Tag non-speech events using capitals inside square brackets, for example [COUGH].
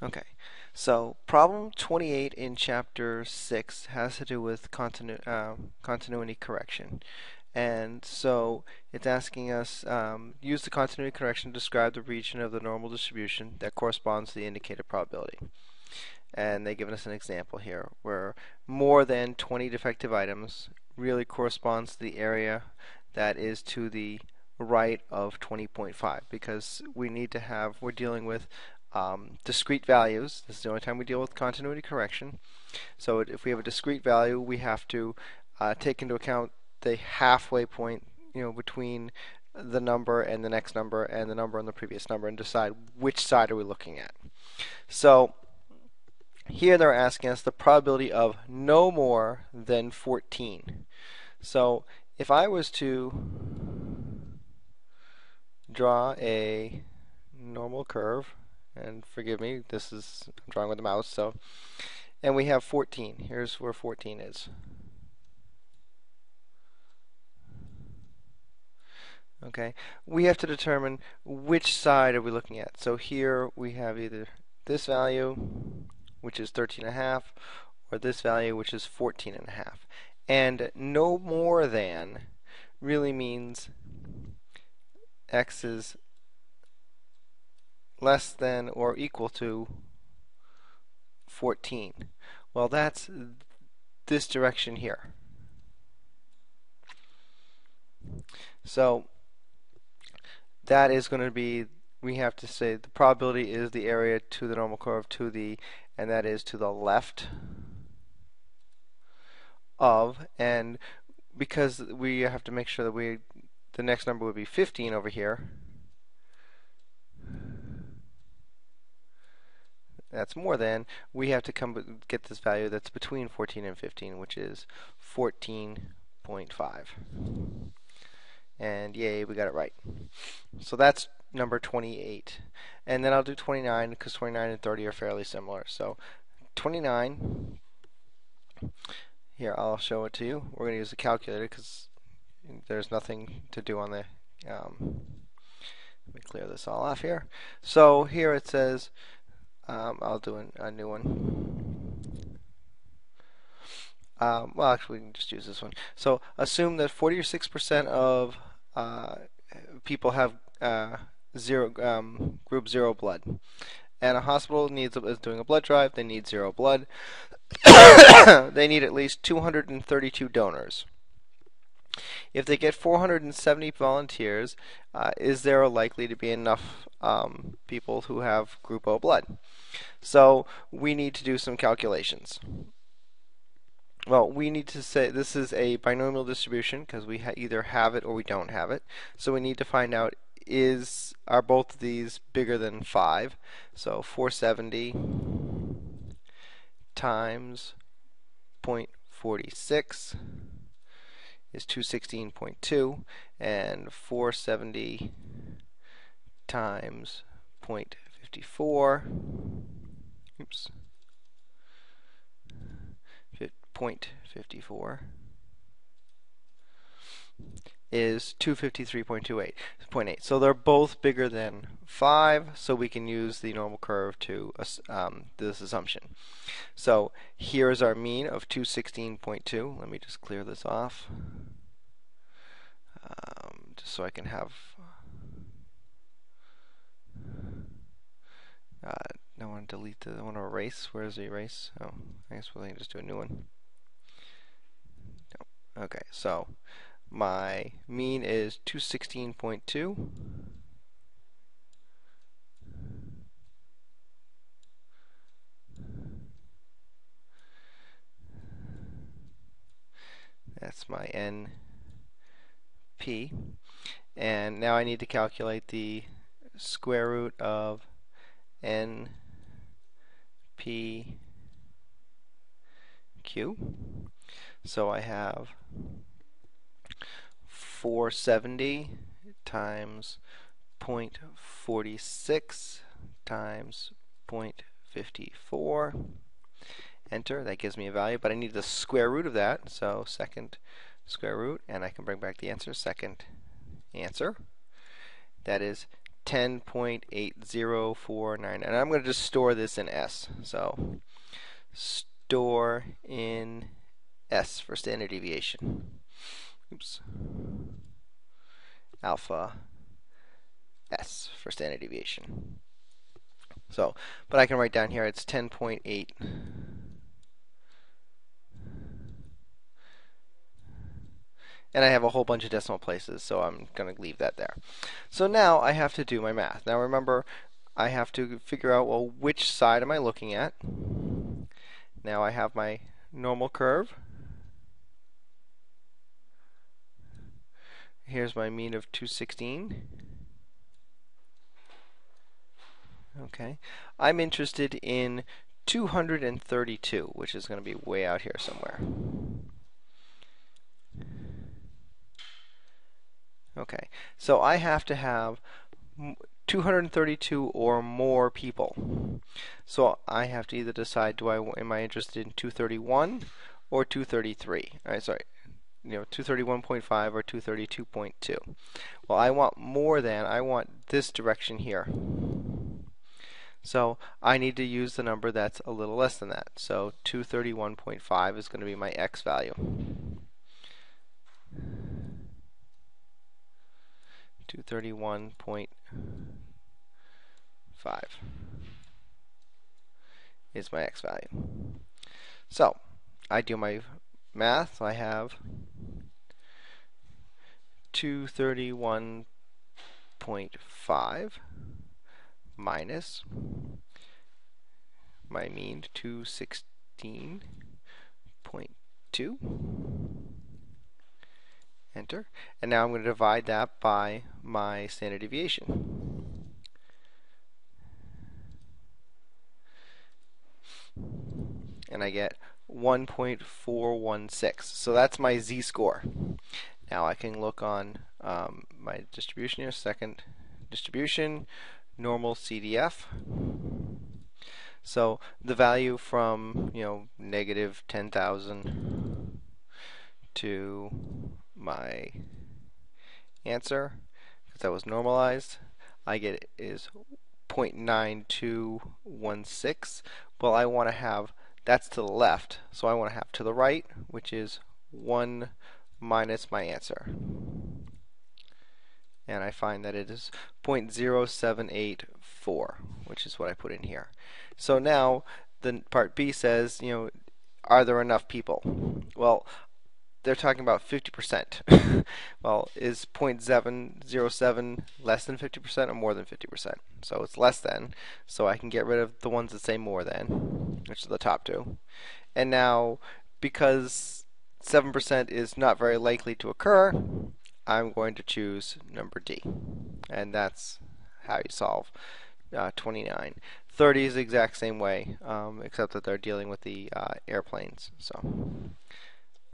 Okay, so problem 28 in chapter 6 has to do with continu uh, continuity correction. And so it's asking us um, use the continuity correction to describe the region of the normal distribution that corresponds to the indicated probability. And they've given us an example here where more than 20 defective items really corresponds to the area that is to the right of 20.5 because we need to have, we're dealing with um, discrete values. This is the only time we deal with continuity correction. So if we have a discrete value, we have to uh, take into account the halfway point, you know, between the number and the next number and the number and the previous number and decide which side are we looking at. So here they're asking us the probability of no more than 14. So if I was to draw a normal curve and forgive me, this is I'm drawing with the mouse, so and we have 14. Here's where 14 is. Okay, we have to determine which side are we looking at. So here we have either this value, which is 13 and a half, or this value, which is 14 and a half. And no more than really means x is less than or equal to 14. Well, that's this direction here. So that is going to be, we have to say the probability is the area to the normal curve to the, and that is to the left of, and because we have to make sure that we, the next number would be 15 over here, that's more than, we have to come get this value that's between 14 and 15, which is 14.5. And yay, we got it right. So that's number 28. And then I'll do 29 because 29 and 30 are fairly similar. So 29, here I'll show it to you. We're going to use the calculator because there's nothing to do on the um, let me clear this all off here. So here it says um, I'll do an, a new one. Um, well, actually, we can just use this one. So assume that 46% of uh, people have uh, zero um, group zero blood, and a hospital needs is doing a blood drive. They need zero blood. [COUGHS] they need at least 232 donors. If they get 470 volunteers, uh, is there likely to be enough um, people who have group O blood? So we need to do some calculations. Well, we need to say this is a binomial distribution because we ha either have it or we don't have it. So we need to find out is are both of these bigger than 5? So 470 times 0.46 is 216.2 and 470 times 0.54 oops. 0.54 is 253.28. So they're both bigger than 5, so we can use the normal curve to um, this assumption. So here's our mean of 216.2. Let me just clear this off um, just so I can have uh, I want to delete the I want to erase. Where's the erase? Oh, I guess we'll just do a new one. Okay, so my mean is 216.2. That's my NP. And now I need to calculate the square root of NPQ So I have 470 times 0.46 times 0.54 enter that gives me a value but I need the square root of that so second square root and I can bring back the answer second answer that is 10.8049 and I'm going to just store this in S. So store in S for standard deviation. Oops. Alpha S for standard deviation. So, but I can write down here it's 10.8 and I have a whole bunch of decimal places, so I'm going to leave that there. So now I have to do my math. Now remember, I have to figure out, well, which side am I looking at? Now I have my normal curve. Here's my mean of 216. Okay. I'm interested in 232, which is going to be way out here somewhere. Okay, so I have to have 232 or more people. So I have to either decide do I am I interested in 231 or 233. All right, sorry. You know, 231.5 or 232.2. Well, I want more than I want this direction here. So I need to use the number that's a little less than that. So 231.5 is going to be my x value. 231.5 is my x value. So I do my math. I have 231.5 minus my mean 216.2 enter and now I'm going to divide that by my standard deviation and I get 1.416 so that's my z-score. Now I can look on um, my distribution here. Second distribution normal CDF so the value from you know negative 10,000 to my answer, because that was normalized, I get is 0.9216. Well, I want to have, that's to the left, so I want to have to the right, which is 1 minus my answer. And I find that it is 0.0784, which is what I put in here. So now, the part B says, you know, are there enough people? Well, they're talking about 50%. [LAUGHS] well, is 0.707 less than 50% or more than 50%? So it's less than. So I can get rid of the ones that say more than, which are the top two. And now, because 7% is not very likely to occur, I'm going to choose number D. And that's how you solve uh, 29. 30 is the exact same way, um, except that they're dealing with the uh, airplanes. So.